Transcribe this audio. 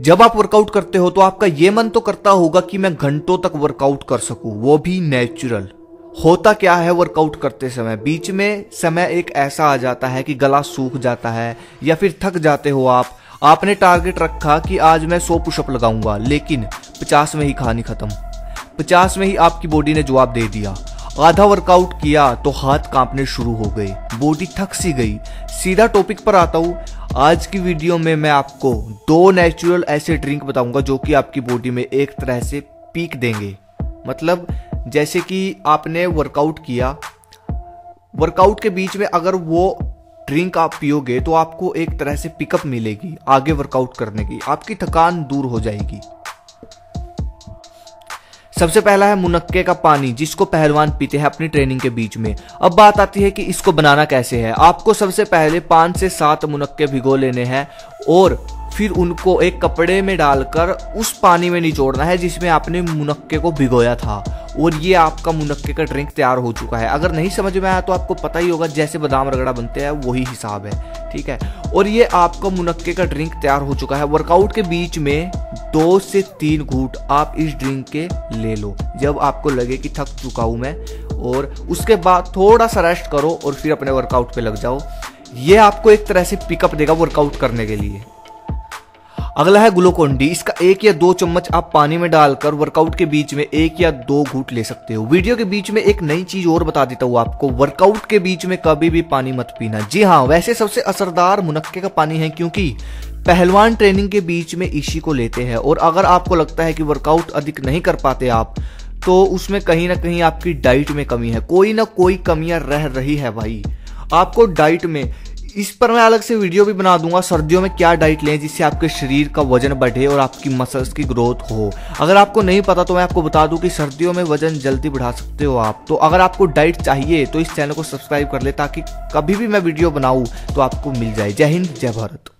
जब आप वर्कआउट करते हो तो आपका ये मन तो करता होगा कि मैं घंटों तक वर्कआउट कर सकूँ। वो भी नेचुरल होता क्या है वर्कआउट करते समय? बीच में समय एक ऐसा आ जाता है कि गला सूख जाता है या फिर थक जाते हो आप। आपने टारगेट रखा कि आज मैं सौ पुशअप लगाऊँगा, लेकिन पचास में ही कहानी खत्म। पचास में ही आपकी बॉडी ने जवाब दे दिया। आधा वर्कआउट किया तो हाथ कांपने शुरू हो गए। बॉडी थक सी गई। सीधा टॉपिक पर आता हूँ। आज की वीडियो में मैं आपको दो नेचुरल ऐसे ड्रिंक बताऊँगा जो कि आपकी बॉडी में एक तरह से पीक देंगे। मतलब जैसे कि आपने वर्कआउट किया वर्कआउट के बीच में अगर वो ड्रिंक आप पियोगे तो आपको एक तरह से पिकअप मिलेगी आगे वर्कआउट करने की। आपकी थकान दूर हो जाएगी। सबसे पहला है मुनक्के का पानी, जिसको पहलवान पीते हैं अपनी ट्रेनिंग के बीच में। अब बात आती है कि इसको बनाना कैसे है। आपको सबसे पहले पाँच से सात मुनक्के भिगो लेने हैं और फिर उनको एक कपड़े में डालकर उस पानी में निचोड़ना है जिसमें आपने मुनक्के को भिगोया था। और ये आपका मुनक्के का ड्रिंक तैयार हो चुका है। अगर नहीं समझ में आया तो आपको पता ही होगा, जैसे बादाम रगड़ा बनते हैं, वही हिसाब है। ठीक है? और ये आपका मुनक्के का ड्रिंक तैयार हो चुका है। वर्कआउट के बीच में दो से तीन घूट आप इस ड्रिंक के ले लो। जब आपको लगे कि थक चुका हूँ मैं, और उसके बाद थोड़ा सा रेस्ट करो और फिर अपने वर्कआउट पे लग जाओ। ये आपको एक तरह से पिकअप देगा वर्कआउट करने के लिए। अगला है ग्लूकोन डी। इसका एक या दो चम्मच आप पानी में डालकर वर्कआउट के बीच में एक या दो घूट ले सकते हो। वीडियो के बीच में एक नई चीज़ और बता देता हूँ आपको। वर्कआउट के बीच में कभी भी पानी मत पीना। जी हाँ वैसे सबसे असरदार मुनक्के का पानी है क्योंकि पहलवान ट्रेनिंग के बीच में इसी को लेते हैं। और अगर आपको लगता है कि वर्कआउट अधिक नहीं कर पाते आप तो उसमें कहीं ना कहीं आपकी डाइट में कमी है। कोई ना कोई कमियाँ रह रही है भाई। आपको डाइट में इस पर मैं अलग से वीडियो भी बना दूँगा, सर्दियों में क्या डाइट लें जिससे आपके शरीर का वज़न बढ़े और आपकी मसल्स की ग्रोथ हो। अगर आपको नहीं पता तो मैं आपको बता दूँ कि सर्दियों में वज़न जल्दी बढ़ा सकते हो आप। तो अगर आपको डाइट चाहिए तो इस चैनल को सब्सक्राइब कर ले ताकि कभी भी मैं वीडियो बनाऊँ तो आपको मिल जाए। जय हिंद, जय भारत।